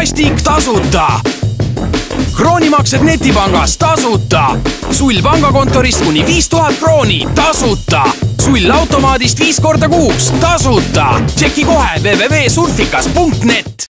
plastik tasuta kroonimaksed netipangas tasuta. sull pangakontorist kuni viis tuhat krooni tasuta. sull automaadist viis korda kuus tasuta. tšeki kohe www.surfikas.net